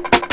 you